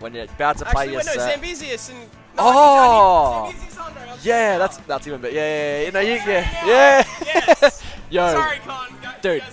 when you're about to play Actually, your wait, no, uh, set. Zambezius and... No, Oh! I need, I need Zambezius Andre. I Yeah, that's that's even better. Yeah, yeah, yeah. You know, you, yeah, yeah. yeah. Yes. Yo, Sorry, Con. Dude,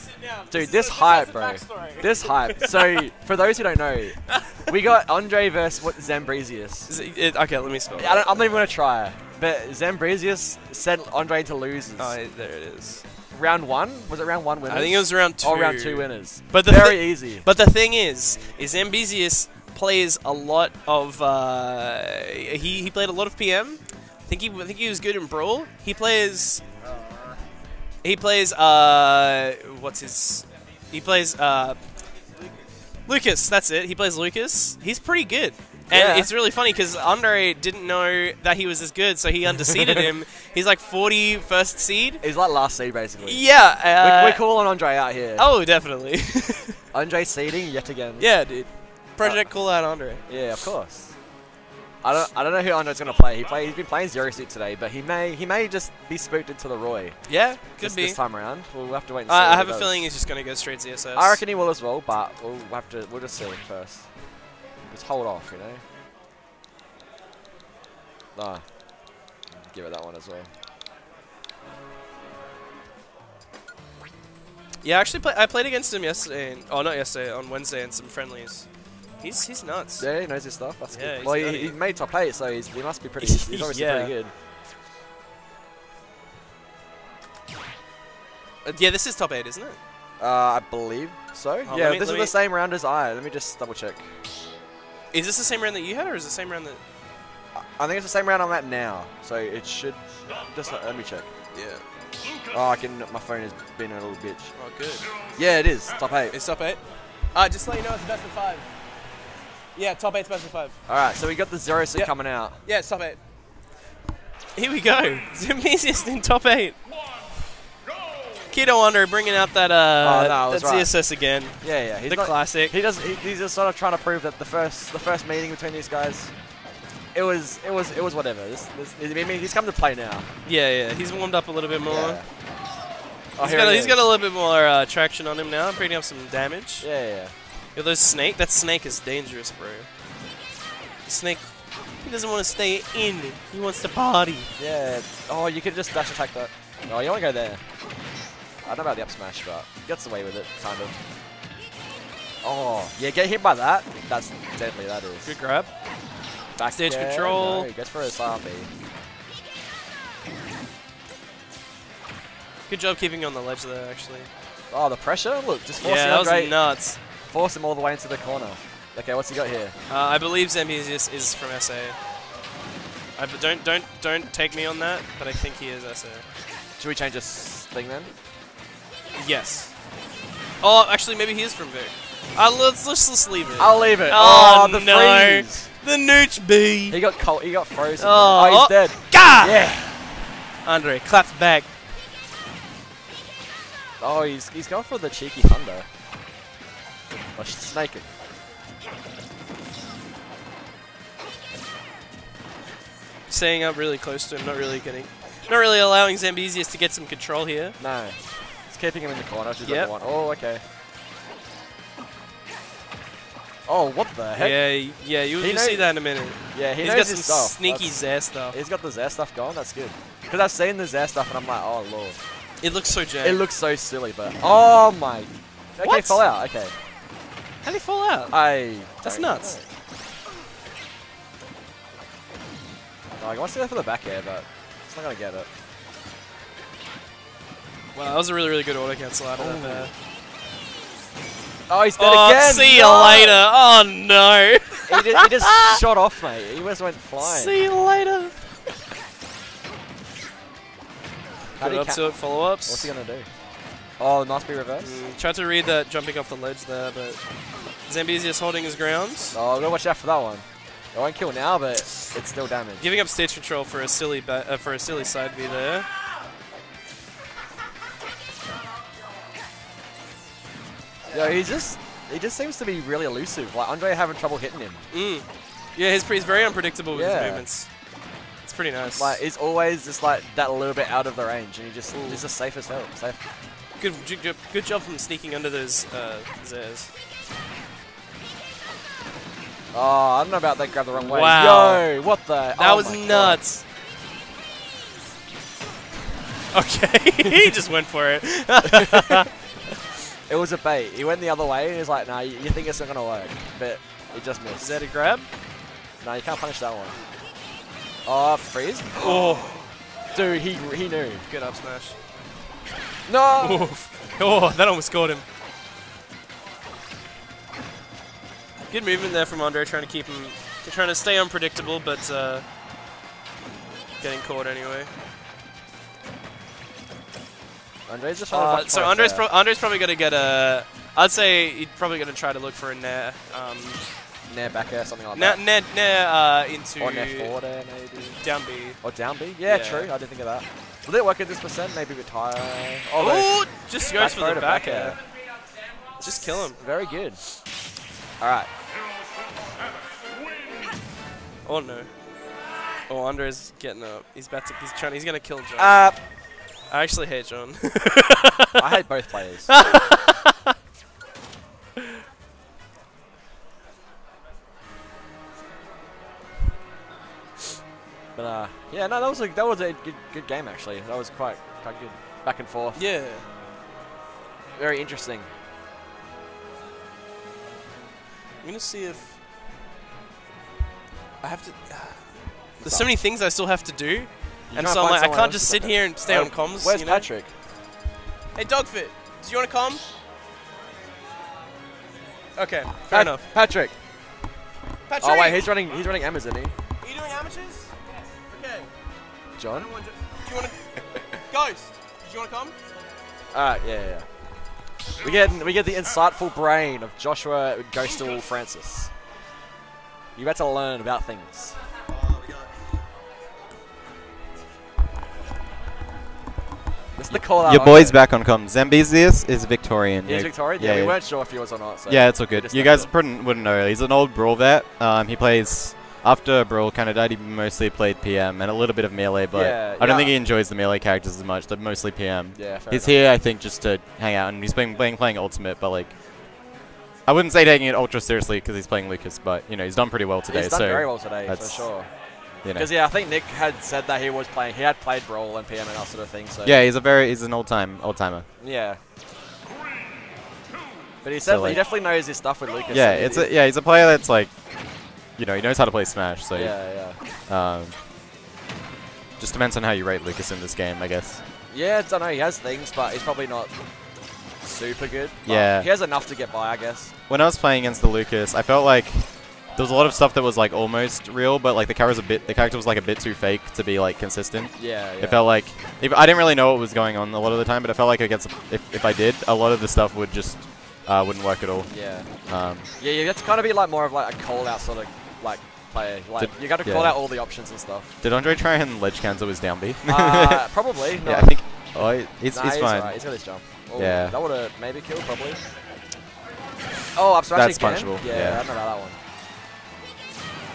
dude, is this hype, bro. This hype. So, for those who don't know, we got Andre versus what Zambresius. It- it- okay, let me spell. I don't, I'm not even gonna try. But Zambresius sent Andre to losers. Oh, there it is. round one was it round one winners? I think it was round two. Oh, round two winners. But the very easy. But the thing is, is Zambezius plays a lot of. Uh, he he played a lot of PM. I think he I think he was good in Brawl. He plays. He plays. Uh, what's his? He plays. Uh, Lucas. That's it. He plays Lucas. He's pretty good. And Yeah. it's really funny because Andre didn't know that he was as good, so he underseeded him. He's like 40 first seed. He's like last seed basically. Yeah. Uh, we're, we're calling Andre out here. Oh, definitely. Andre seeding yet again. yeah, dude. Project Cool Out Andre. Yeah, of course. I don't, I don't know who Andre's gonna play. He play, he's been playing zero suit today, but he may, he may just be spooked into the Roy Yeah, could this, be. this time around. We'll have to wait and see. I, I have a does. feeling he's just going to go straight ZSS. I reckon he will as well, but we'll have to, we'll just see first. Just hold off, you know. No. Give it that one as well. Yeah, actually, play, I played against him yesterday. And, oh, not yesterday, on Wednesday in some friendlies. He's he's nuts. Yeah, he knows his stuff. That's Yeah, good. Well, he, he made top eight, so he's, he must be pretty. He's obviously Yeah. pretty good. Uh, yeah, this is top eight, isn't it? Uh, I believe so. Oh, yeah, me- this is let the same round as I. Let me just double check. Is this the same round that you had, or is it the same round that? I think it's the same round I'm at now, so it should. Just let me check. Yeah. Oh, I can. My phone has been a little bitch. Oh, good. Yeah, it is top eight. It's top eight. Uh, just to let you know, it's best of five. Yeah, top eight's best of five. All right, so we got the zero Yep. coming out. Yeah, top eight. Here we go. Zamesius in top eight. Keto Under bringing out that uh Oh, no, that right. ZSS again. Yeah, yeah. He's the not- classic. He does. He, he's just sort of trying to prove that the first, the first meeting between these guys, it was, it was, it was whatever. This, this, I mean, he's come to play now. Yeah, yeah. He's warmed up a little bit more. Yeah. Oh, He's got, a, he's got a little bit more uh, traction on him now, bringing up some damage. Yeah, yeah, yeah. Yo, those snake. That snake is dangerous, bro. The snake. He doesn't want to stay in. He wants to party. Yeah. Oh, you could just dash attack that. Oh, you want to go there. I don't know about the up smash, but gets away with it, kind of. Oh, yeah, get hit by that. That's deadly, that is. Good grab. Back Stage there, control. No, goes for a Sarpy. Good job keeping on the ledge there, actually. Oh, the pressure? Look, just forcing Yeah, that was Andre, nuts. Force him all the way into the corner. Okay, what's he got here? Uh, I believe Zambezius is from SA. I don't don't don't take me on that, but I think he is SA. Should we change this thing then? Yes. Oh, actually, maybe he is from Vic. Uh, let's let's just leave it. I'll leave it. Oh, Oh, the no. freeze. the Nooch B. He got cold. He got frozen. Oh. Oh, he's dead. Gah! Yeah. Andre claps back. Oh, he's he's going for the cheeky thunder. Oh, sh- snake. Staying up really close to him, not really getting, not really allowing Zambezius to get some control here. No. It's keeping him in the corner, is Yep. want. Oh, okay. Oh, what the heck? Yeah, yeah, you'll knows- see that in a minute. Yeah, he He's knows got some stuff. sneaky That's- Zair stuff. He's got the Zair stuff going. That's good. Because I've seen the Zair stuff and I'm like, oh lord. It looks so jank. It looks so silly, but oh my. Okay, What? fall out. Okay. How'd he fall out? I. That's nuts. Oh, he wants to go for the back air, but he's not gonna get it. Wow, that was a really, really good auto cancel out of that there. Oh, he's dead Oh, again. see you No! later. Oh no. He just, he just shot off, mate. He just went flying. see you later. How Good up to it, follow ups. What's he gonna do? Oh, nice be reverse. Mm, tried to read that jumping off the ledge there, but Zambezius holding his ground. Oh, gotta watch out for that one. It won't kill now, but it's still damage. Giving up stage control for a silly uh, for a silly side B there. Yeah, he just he just seems to be really elusive. Like Andre having trouble hitting him. Mm. Yeah, he's, he's very unpredictable with Yeah. his movements. It's pretty nice. Like he's always just like that little bit out of the range, and he just he's just safe as hell. Safe. Good, good, job- from sneaking under those uh, Zairs. Oh, I don't know about that. Grab the wrong way. Wow. Yo, what the? That oh was my God. nuts. Okay, he just went for it. It was a bait. He went the other way, and he was like, "Nah, you, you think it's not gonna work?" But he just missed. Is that a grab? No, you can't punish that one. Oh, freeze! Oh, Dude, he he knew. good up smash. No. Oof. Oh, that almost caught him. Good movement there from Andre, trying to keep him, trying to stay unpredictable, but uh, getting caught anyway. Andre's just Uh, so Andre's, pro Andre's probably going to get a. I'd say he's probably going to try to look for a nair. Um, Nair back air, something like that. nair, nair uh, into Or Nair forward air, maybe. down B. Or down B? Yeah, Yeah. true. I didn't think of that. Will it work at this percent? Maybe with tire. Oh, no. just goes for the back back air. air. Just kill him. Very good. All right. Oh no. Oh, Andre's getting up. He's about to. He's trying. He's gonna kill John. Uh, I actually hate John. I hate both players. but uh, yeah, no, that was a that was a good, good game actually. That was quite quite good. Back and forth. yeah. Very interesting. I'm gonna see if I have to. There's so many things I still have to do, and so I'm like, I can't just sit here and stay Oh, on comms. Where's you know? Patrick? Hey, Dogfit, do you want to come? Okay, fair Pat- enough. Patrick. Patrick, Oh wait, he's running. He's running Amazon. he? John. Do you want to? Ghost, do you want to come? Alright, yeah, yeah, yeah. We get we get the insightful brain of Joshua Ghostal Francis. You about to learn about things. This is the call out. Your boy's back on comms. Zambezius is Victorian. He's Yeah, Victorian. Yeah, yeah, we weren't sure if he was or not. So Yeah, it's all good. You guys it. wouldn't, wouldn't know. He's an old Brawl vet. Um, he plays after Brawl kind of died. He mostly played PM and a little bit of melee, but Yeah, I don't yeah. think he enjoys the melee characters as much. They're mostly PM. Yeah, fair he's enough. here, I think, just to hang out, and he's been playing playing Ultimate, but like. I wouldn't say taking it ultra seriously because he's playing Lucas, but you know he's done pretty well today. He's done so very well today for that's- sure. you know. Because yeah, I think Nick had said that he was playing. He had played Brawl and PM and that sort of thing. So Yeah, he's a very he's an old time old timer. yeah. But he So, definitely, he definitely knows his stuff with Lucas. Yeah, it's a, yeah he's a player that's like, you know, he knows how to play Smash. So yeah, yeah. Um, just depends on how you rate Lucas in this game, I guess. Yeah, I don't know. He has things, but he's probably not super good. Yeah. he has enough to get by, I guess. When I was playing against the Lucas, I felt like there was a lot of stuff that was like almost real, but like the character was a bit, the character was like a bit too fake to be like consistent. Yeah, yeah. It felt like if, I didn't really know what was going on a lot of the time, but it felt like against if, if I did, a lot of the stuff would just uh, wouldn't work at all. yeah, Um, yeah. You have to kind of be like more of like a call out sort of like player. Like Did- you got to call yeah. out all the options and stuff. did Andre try and ledge cancel his down B? uh, probably. No. yeah, I think. Oh, it's Nah, he's fine. alright, He's got his jump. Oh, Yeah. That would have maybe killed probably. Oh, up smash That's again? punchable, Yeah, yeah. I don't know about that one.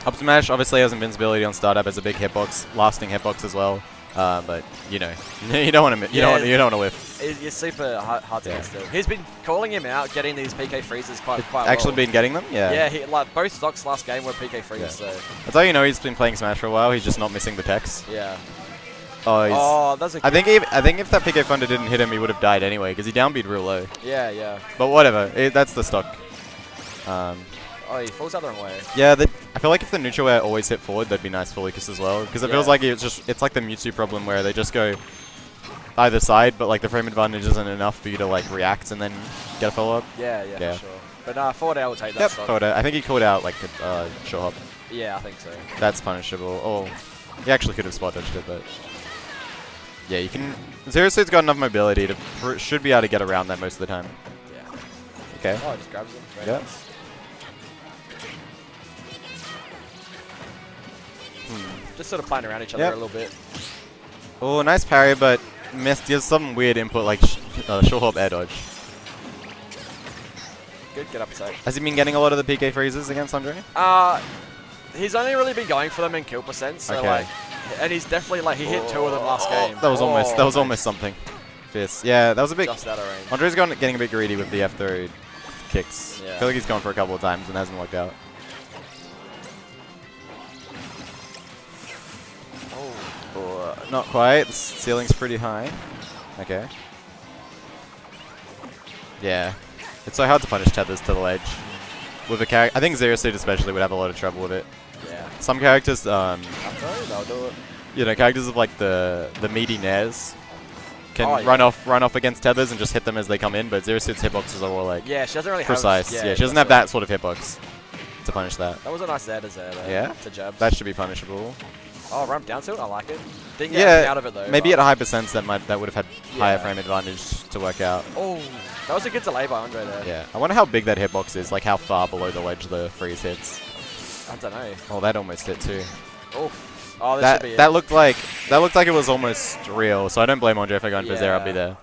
Up smash obviously has invincibility on startup as a big hitbox, lasting hitbox as well. Uh, but you know, you don't want to you Yeah. don't you don't want to whiff. It- You're super hard, hard to Yeah. get still. He's been calling him out, getting these PK freezes quite quite Actually, well. been getting them. Yeah. Yeah, he, like both stocks last game were PK freeze. Yeah. So That's how you know he's been playing Smash for a while. He's just not missing the techs. yeah. Oh, he's. Oh, that's a I think if I think if that PK Thunder didn't hit him, he would have died anyway because he downbeat real low. yeah, yeah. But whatever, it, that's the stock. Um, Oh, he falls out the wrong way. yeah, I feel like if the neutral air always hit forward, that'd be nice for Lucas as well because it feels like it's just it's like the Mewtwo problem where they just go either side, but like the frame advantage isn't enough for you to like react and then get a follow up. Yeah, yeah, Yeah. for sure. But uh, forward air will take that Yep, stock. caught it. I think he called out like uh, short hop. Yeah, I think so. That's punishable. Oh, he actually could have spot dodged it, but yeah, you can. Zero Suit's got enough mobility to pr- should be able to get around that most of the time. Yeah. Okay. Oh, it just grabs him. Yeah. nice. Just sort of playing around each other Yep. a little bit. Oh, nice parry, but missed. He has some weird input like sh uh, short hop air dodge. Good, get up safe. Has he been getting a lot of the PK freezes against Andre? Uh, he's only really been going for them in kill percent, so Okay. like, and he's definitely like he hit two of them last game. That was almost. That was Oh, almost something. Fierce. Yeah, that was a bit. just out of range. Andre's gone getting a bit greedy with the F3 kicks. Yeah. I feel like he's gone for a couple of times and hasn't worked out. Uh, not quite. The ceiling's pretty high. Okay. Yeah. It's so hard to punish tethers to the ledge. With a character, I think Zero Suit especially would have a lot of trouble with it. Yeah. Some characters, um, After they'll do it. you know, characters of like the the meaty Nairs can Oh, yeah. run off run off against tethers and just hit them as they come in. But Zero Suit's hitboxes are all like Yeah, she doesn't really precise. have. Yeah, she doesn't have that sort of hitbox to punish that. That was a nice air to. Though, Yeah? To jab. That should be punishable. Oh, ramp down tilt. I like it. Didn't get Yeah, out of it though. Maybe at high percents that might that would have had higher frame advantage to work out. Oh, that was a good delay by Andre there. Yeah, I wonder how big that hitbox is, like how far below the ledge the freeze hits. I don't know. Oh, that almost hit too. Oh. Oh, this That should be that it. looked like that looked like it was almost real. So I don't blame Andre for going for zero. I'll be there.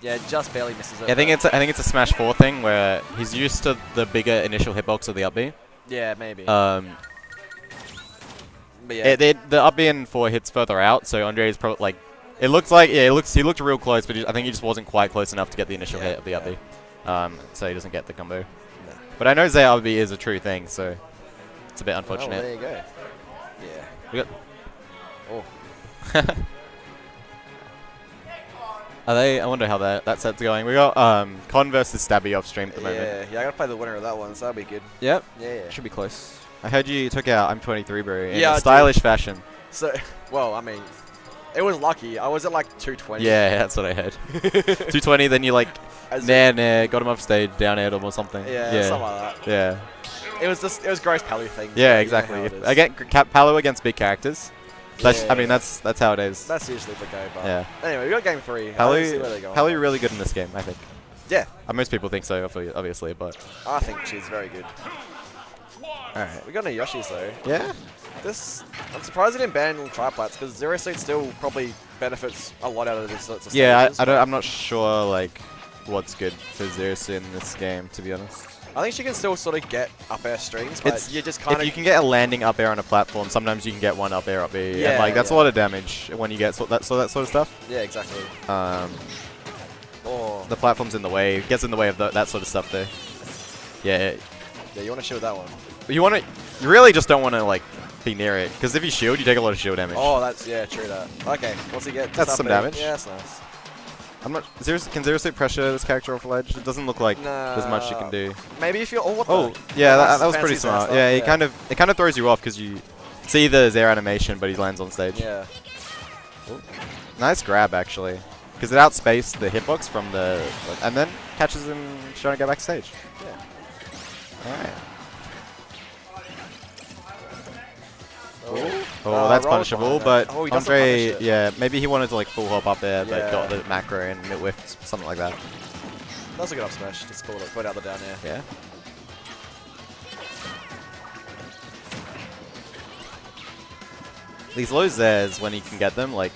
Yeah, just barely misses it. I think it's a, I think it's a Smash Four thing where he's used to the bigger initial hitbox of the up B. Yeah, maybe. Um, but yeah. it, the up B and four hits further out, so Andre is probably like. It looks like yeah, it looks he looked real close, but he, I think he just wasn't quite close enough to get the initial Yeah, hit of the up yeah. B. Um, so he doesn't get the combo. No. But I know Zay up B is a true thing, so it's a bit unfortunate. Oh, unfortunate. there you go. Yeah. We got Oh. Are they? I wonder how that that set's going. We got um Con versus Stabby off stream at the moment. Yeah, yeah, I gotta play the winner of that one, so that'll be good. Yep. Yeah, yeah. Should be close. I heard you took out I'm 23 bro in Yeah, I a did. stylish fashion. So, well, I mean, it was lucky. I was at like 220. Yeah, that's what I heard. 220, then you like As- nah nah got him off stage, down aired him or something. Yeah, yeah, something like that. yeah. It was just, it was gross Pally thing. Yeah, You know exactly. how it Again, Cap Palo against big characters. That's, Yeah, I mean, that's that's how it is. That's usually the go, but Yeah. anyway, we got game three. Palo, Let's see where they go. Palo really good in this game, I think. Yeah, Uh, most people think so, obviously, but I think she's very good. Alright. We got no Yoshis though. Yeah. This, I'm surprised they didn't ban triplats because Zero Suit still probably benefits a lot out of this sorts of Yeah, stages, I, I don't, I'm not sure like what's good for Zeus in this game, to be honest. I think she can still sort of get up air strings, but It's you just kind if of you can get a landing up air on a platform, sometimes you can get one up air up B. and Yeah, like that's a lot of damage when you get so that so that sort of stuff. yeah, exactly. Um, Oh, the platform's in the way, it gets in the way of the, that sort of stuff there. Yeah, yeah, you want to shield that one. but you want to, you really just don't want to like be near it because if you shield, you take a lot of shield damage. Oh, that's yeah, true that. Okay, what's he get? Just That's up some damage. Yeah, that's nice. I'm not. Zero, can Zero Suit pressure this character off ledge? It doesn't look like there's much you can do. Maybe if you're. Oh, Oh, yeah, that, that was pretty smart. stuff, Yeah, it yeah. kind of it kind of throws you off because you see the Zero animation, but he lands on stage. Yeah. Nice grab actually, because it outspaced the hitbox from the, and then catches him trying to go backstage. Yeah. Oh, Oh, Uh, that's punishable, but. Oh, he Andre, yeah, maybe he wanted to like full hop up there, but got the macro and it whiffed, something like that. That's a good up smash. Just call it. Put out the down air. Yeah. These low Zairs, when he can get them, like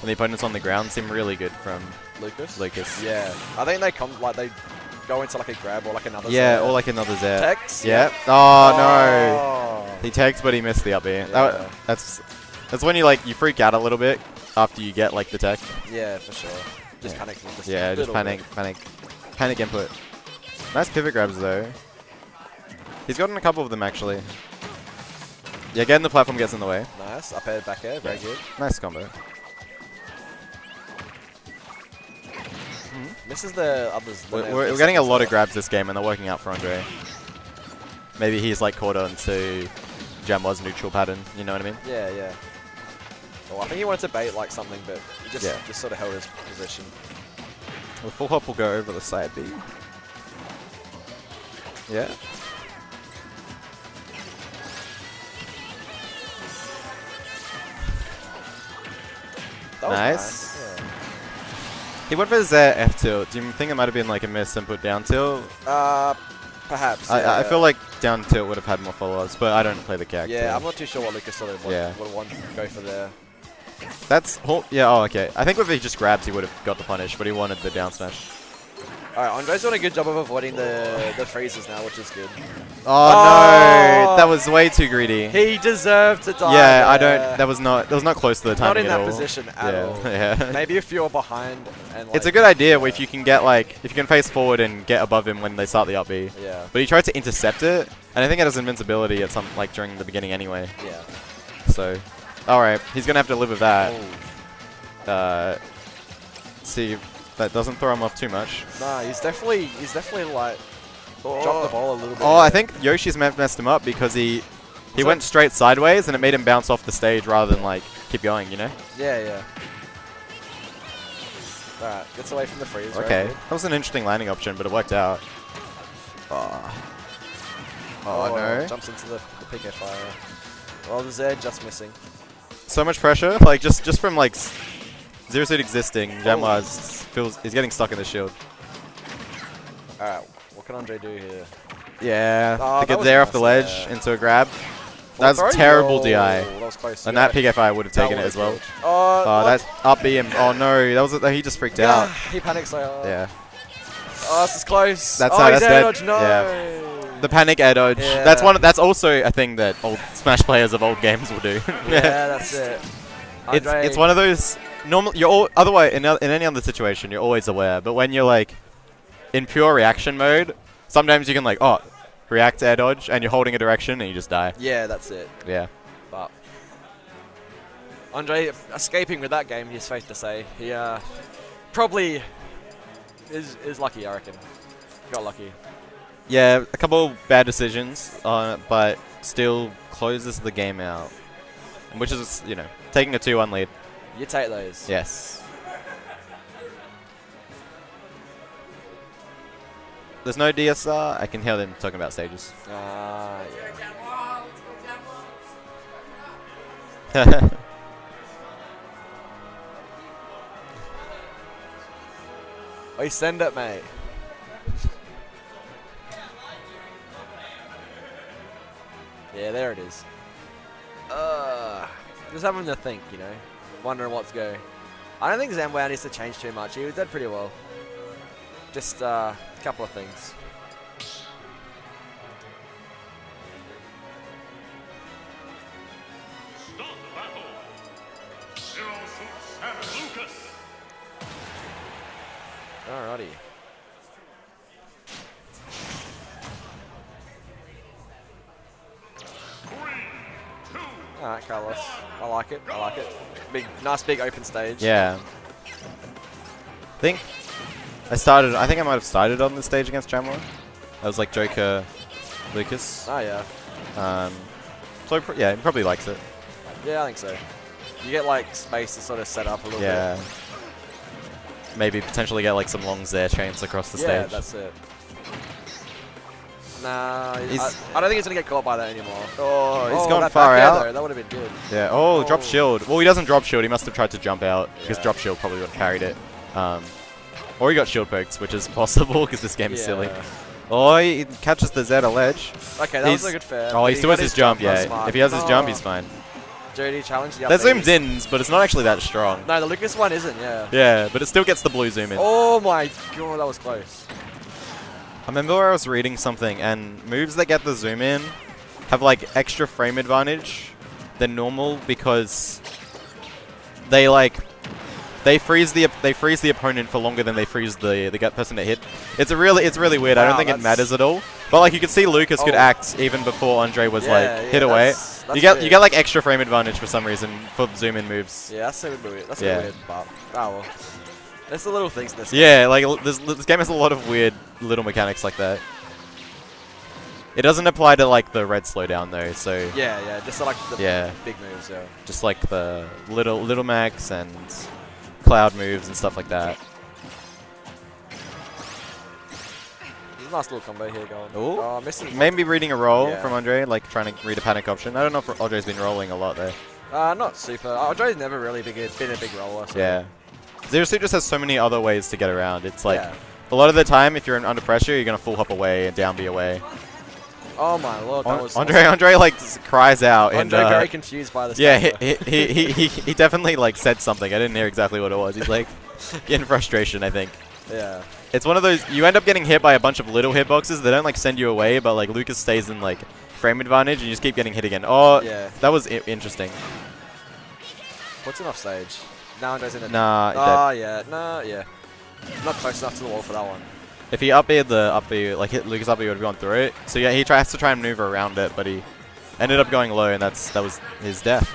when the opponent's on the ground, seem really good from Lucas. Lucas. Yeah. I think they come like they go into like a grab or like another. Yeah, or like another Zair. Tex. Yeah. Oh, no. Oh. He tagged, but he missed the up B. That- that's that's when you like you freak out a little bit after you get like the tech. Yeah, for sure. Just Yeah. panic. Just Yeah, just panic, bit. panic, panic input. Nice pivot grabs though. He's gotten a couple of them actually. Yeah, getting the platform gets in the way. Nice. Up air, back air. Very good. Nice combo. Misses the others. We're, we're, we're getting a lot of grabs this game, and they're working out for Andre. Maybe he's like caught on to Jamwa's neutral pattern. You know what I mean? Yeah, yeah. Well, I think he wanted to bait like something, but he just Yeah. just sort of held his position. The full hop will go over the side B. Yeah. That was Nice. nice. He went for his uh, F tilt. Do you think it might have been like a miss and put down tilt? Yeah. Uh, perhaps. I, I feel like down tilt would have had more follow-ups, but I don't play the character. Yeah, I'm not too sure what Lucas would, Yeah. would want to go for there. That's whole, yeah. Oh, okay. I think if he just grabs, he would have got the punish, but he wanted the down smash. Alright, Andre's doing a good job of avoiding the the freezes now, which is good. Oh, no, Oh. that was way too greedy. He deserved to die. yeah, I don't. That was not. That was not close to the time. not in at that all. position at yeah, all. yeah. Maybe if you're behind and like, it's a good idea if you can get like if you can face forward and get above him when they start the up B. Yeah, But he tried to intercept it, and I think it has invincibility at some like during the beginning anyway. yeah. So Alright, he's gonna have to live with that. Oh. Uh, see that doesn't throw him off too much. Nah, he's definitely he's definitely like dropped the ball a little bit. Oh, I think Yoshi's me- messed him up because he he So- went straight sideways and it made him bounce off the stage rather than like keep going, you know? Yeah, yeah. Alright, gets away from the freeze. Okay, good. that was an interesting landing option, but it worked out. Oh, oh, oh no. Jumps into the, the PK fire. Well, the Z just missing. So much pressure, like just just from like zero suit existing, Oh. Jamwaz feels he's getting stuck in the shield. Alright, what can Andre do here? Yeah, Oh, to get there off the ledge yeah. into a grab. That's terrible Oh, DI. That was close. And yeah. that PK Fire would have taken it as well. Oh, Oh, that's up B. Oh no, that was he just freaked out. he panics like, oh. Yeah. Oh, this is close. That's oh, how- that's dead. dodge, no. Yeah. The panic air dodge. Yeah. That's one. That's also a thing that old Smash players of old games will do. yeah, that's it. it's it's one of those normal. You're all, otherwise in in any other situation you're always aware, but when you're like in pure reaction mode, sometimes you can like oh react air dodge and you're holding a direction and you just die. Yeah, that's it. Yeah. But Andre escaping with that game, he's safe to say. He uh, probably is is lucky, I reckon. Got lucky. Yeah, a couple bad decisions, uh, but still closes the game out, which is you know taking a two-one lead. You take those. Yes. There's no DSR. I can hear them talking about stages. Ah, yeah. Oh, send it, mate. yeah, there it is. Uh, just having to think, you know, wondering what's go. I don't think Zamway needs to change too much. He was did pretty well. Just uh, a couple of things. Alrighty. Three, two, Alright, Kalos. I like it. I like it. Big, nice big open stage. Yeah. I think I started. I think I might have started on the stage against Jamlon. I was like Joker, Lucas. Oh yeah. Um, so pr- yeah, he probably likes it. Yeah, I think so. You get like space to sort of set up a little Yeah. Maybe potentially get like some long Zair chains across the bit. Yeah, stage. that's it. Nah, He's- I, I don't think he's gonna get caught by that anymore. oh, he's oh, gone far out. Though, that would have been good. Yeah. Oh, drop Oh. shield. Well, he doesn't drop shield. He must have tried to jump out because Yeah. drop shield probably would have carried it. Um, or he got shield poked, which is possible because this game is silly. Oh, he catches the Z ledge. Okay, that He's- was a good fair. Oh, he still has his jump. that's Yeah. If he has his jump, Oh. he's fine. Dirty challenge. The That zooms in, but it's not actually that strong. No, the Lucas one isn't. Yeah. Yeah, but it still gets the blue zoom in. Oh my god, that was close. I remember I was reading something, and moves that get the zoom in have like extra frame advantage than normal because they like they freeze the they freeze the opponent for longer than they freeze the the person to hit. It's a really it's really weird. I don't think it matters at all. But like you could see Lucas could Oh. act even before Andre was Yeah, like yeah, hit away. that's- that's you get weird. you get like extra frame advantage for some reason for zoom in moves. Yeah, that's a bit weird. That's a Yeah. bit weird, but oh well. There's the little things in this. Yeah, like this, this game has a lot of weird little mechanics like that. It doesn't apply to like the red slowdown though, so Yeah, yeah, just like the Yeah. big moves. Yeah. just like the little little max and cloud moves and stuff like that. Nice little combo here going. Ooh. Oh, missing. Maybe reading a roll Yeah. from Andre, like trying to read a panic option. I don't know if Andre's been rolling a lot there. Uh, not super. Andre's never really big, been a big roller. So Yeah. Zero Suit just has so many other ways to get around. It's like Yeah. a lot of the time, if you're under pressure, you're gonna full hop away and down B away. Oh my lord, that was Andre, Andre like cries out and Andre uh, very confused by this. Yeah, he, he, he, he, he definitely like said something. I didn't hear exactly what it was. He's like getting frustration. I think yeah. it's one of those you end up getting hit by a bunch of little hitboxes. They don't like send you away, but like Lucas stays in like frame advantage, and you just keep getting hit again. Oh, Yeah. that was I- interesting. What's an offstage? Now in a. Nah, Oh yeah, no, yeah. Not close enough to the wall for that one. if he up aired the up air, like hit Lucas up air, would have gone through it. So yeah, he tries to try and maneuver around it, but he ended up going low, and that's that was his death.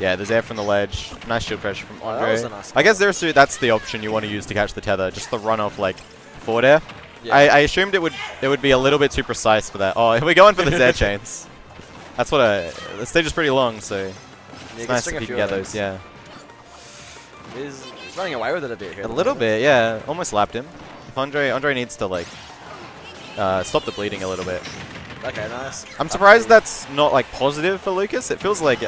Yeah, there's air from the ledge. Nice shield pressure from Oh, Andre. a nice I guess there's that's the option you want to use to catch the tether, just the run off like forward air. Yeah. I, I assumed it would it would be a little bit too precise for that. Oh, we're going for the Z chains. That's what I. The stage is pretty long, so it's nice if you can get those. Yeah, He's, he's running away with it a bit here. a little bit. Yeah, almost lapped him. If Andre Andre needs to like uh, stop the bleeding a little bit. Okay, nice. I'm surprised that's not like positive for Lucas. It feels like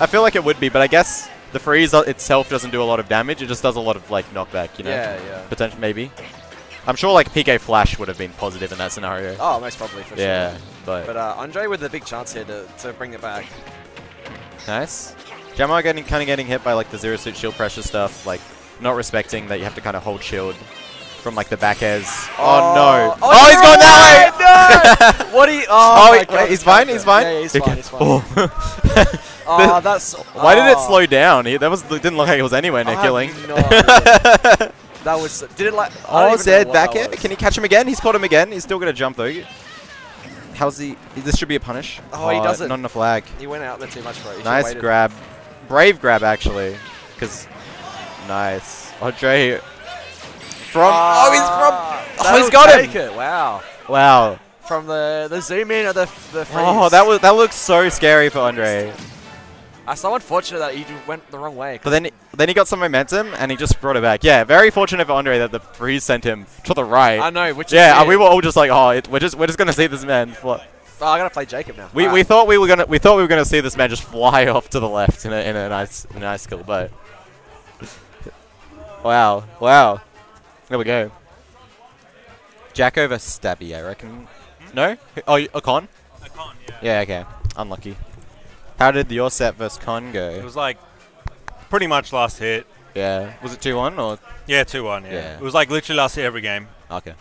I feel like it would be, but I guess the freeze itself doesn't do a lot of damage. It just does a lot of like knockback. You know, Yeah, yeah. potential maybe. I'm sure like PK Flash would have been positive in that scenario. Oh, most probably for yeah, sure. but, But uh, Andre with a big chance here to, to bring it back. nice. Jamar getting kind of getting hit by like the zero suit shield pressure stuff, like not respecting that you have to kind of hold shield from like the back airs. Oh, oh no! Oh, Oh, he's going that way! No! what do you? Oh, Oh, wait, God, he's fine. He's fine. Yeah, yeah, he's Okay. fine. He's fine. Oh. Oh, that's. Why did it oh, slow down? He, that was didn't look like it was anywhere near killing. no. That was. Did it like? Oh, Zed back air. Can he catch him again? He's caught him again. He's still gonna jump though. How's he? This should be a punish. Oh, he uh, doesn't. Not enough lag. He went out there too much for it. He Nice grab. Brave grab actually. Cause nice. Andre from. oh, he's Ah, from. Oh, he's got him. It. Wow. Wow. From the the zoom in of the the freeze. Oh, that was that looks so scary for Andre. I'm so unfortunate that he went the wrong way. But then then he got some momentum and he just brought it back. Yeah, very fortunate for Andre that the freeze sent him to the right. I know, which Yeah, and we were all just like, oh, it, we're just we're just gonna see this man. Oh, I gotta play Jacob now. We, we Alright. thought we were gonna we thought we were gonna see this man just fly off to the left in a in a nice in a nice kill, but wow, wow, there we go. Jack over Stabby, I reckon. Hmm? No? Oh, a con? A can't, yeah. Yeah, okay. Unlucky. How did your set versus con go? It was like pretty much last hit. yeah. Was it two one or? Yeah, 2 1, yeah. Yeah. It was like literally last hit every game. Okay.